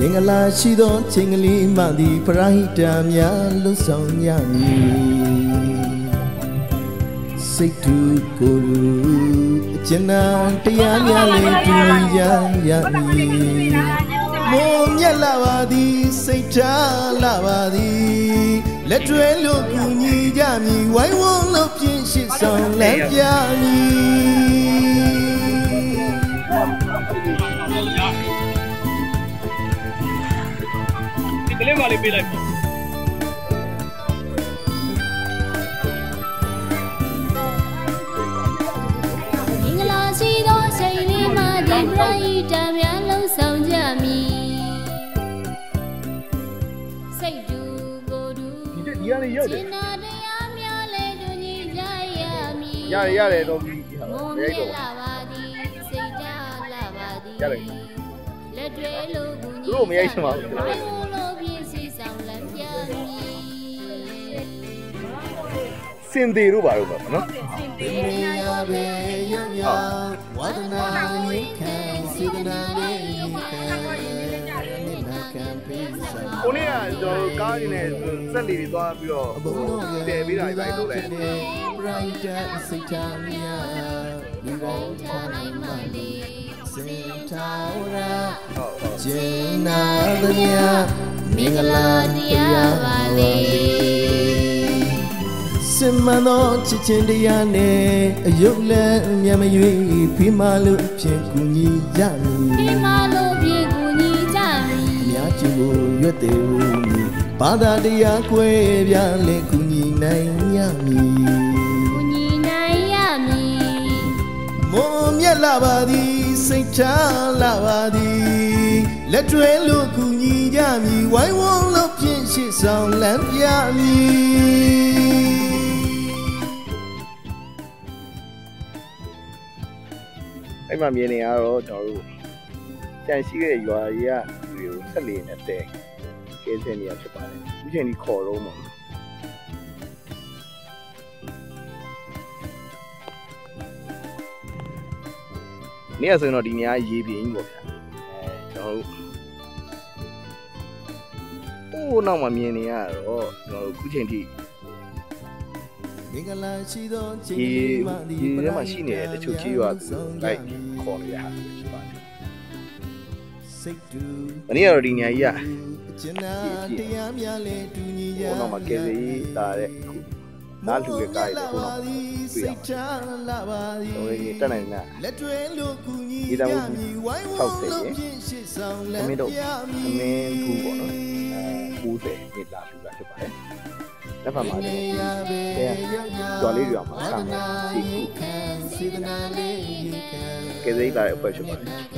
မင်္ဂလာရှိသောချိန်ကလေးမှသည်ပရိဟိတများလွတ်ဆောင်ရမည်စိတ်တူကိုယ်လူအကျဉ်းနာတရားများလည်းတူရရမည်မိုးမြတ်လာပါသည်စိတ်ထားလာပါသည်လက်တွဲလို့ကူညီကြမည်ဝိုင်းဝန်းလို့ပြင်းရှိဆောင်လမ်းပြမည် ကလေးမလေးပေးလိုက်ပါမင်္ဂလာရှိသောချိန်လေးမှဒီပရိဟိတများလုံးဆောင်ကြမည်စိတ်တူကိုယ်တူဒီဒီကလေးရောက်တယ်ရှင်နာတရားများလည်းတူညီကြရမည်ရတယ်ရတယ်တော့ပြီးဟာမုံဘယ်မြတော့လာပါသည်စိတ်ဓာတ်လာပါသည်ရတယ်လက်တွေလိုကူညီသူတို့မရိုက်ချင်ပါဘူး င်သေးတို့ပါတော့ပါနော်ပင်ရပဲရရဝဒနာရင်ခံစေတနာလေးခံနိနာခံပေးဆိုင်ကိုနေ့ကကျွန်တော်ကားရင်းနဲ့စက်လေးတွေသွားပြီးတော့အဘုံတော်ရဲ့တည်ပြီးတာပဲလုပ်လိုက်ပရိဒတ်စိတ်ထားများဒီတိုင်းထားနိုင်မှလေစင်ထားရဟုတ်ဟုတ်ကျင်းနာသမျှမင်္ဂလာတရားပါလေ စင်မသောချစ်ချင်းတရားနဲ့အယုတ်လည်းမြတ်မရွေဖိမလို့ဖြင့်ကူညီကြမည်ဒီမလိုပြည့်ကူညီကြမည်အများကြီးကိုရွတ်တယ်ဦးဘာသာတရားကွဲပြားလဲကူညီနိုင်ရမည်ကူညီနိုင်ရမည်မွန်မြတ်လာပါသည်စိတ်ချလာပါသည်လက်တွဲလို့ကူညီကြမည်ဝိုင်းဝန်းလို့ဖြင့်ရှေ့ဆောင်လမ်းပြမည် အဲ့မှာမြင်နေရတော့ကျွန်တော်တို့ကြံရှိတဲ့ရွာကြီးကလူတွေကိုဆက်လေးနဲ့တဲကဲစင်နေရဖြစ်ပါတယ်ဒီချိန်ဒီခေါ်တော့မှာနေ့ဆိုရင်တော့ဒီနေရာရေပြင်းကြီးပေါ့ဗျာအဲကျွန်တော်တို့ဟိုးနောက်မှာမြင်နေရတော့ကျွန်တော်တို့ခုချိန်ထိ မင်္ဂလာရှိသောချိန်ဒီလေးမှသည်ဒီထဲမှာရှိနေတဲ့တချို့ကြီးရွာသူလိုက်ခေါ်နေရတာဖြစ်ပါတယ်စိတ်တူ။မနေ့ကတော့ဒီညာကြီးကအကျဉ်းနာတရားများလဲတူညီကြဟိုနောက်မှာကယ်ဆယ်ရေးတာတဲ့ခုနားလူရဲ့ကားတွေခုနောက်တွေ့ရစိမှာတ်ချလာပါသည်။ဟိုရေတက်နိုင်တာလက်တွဲလို့ကူညီဒီတောင်ကြမည်ဝိုင်းဝထောက်န်းဆယ်လို့ရေဖြင့်ရှေ့ဆောင်လအမ်းမင်းတို့ပြမည်အမင်းဘူးပေါ့နော်။အဲ90နှစ်လာပြီလားဖြစ်ပါတယ်။ လက်ဖက်မှာကျွန်တော်တော်လေးတွေအောင်မှာစမယ်ဒီခုစေတနာလေးခံကယ်ဆယ်ရေးတာတဲ့အဖွဲ့ဖြစ်ပါတယ်ခံ